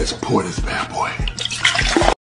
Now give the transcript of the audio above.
Let's pour this bad boy.